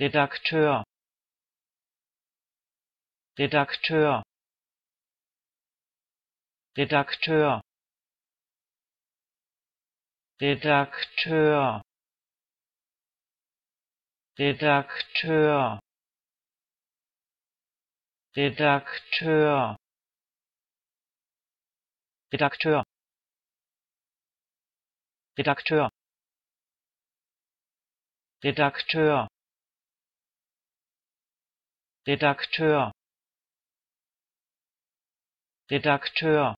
Redakteur. Redakteur. Redakteur. Redakteur. Redakteur. Redakteur. Redakteur. Redakteur redakteur.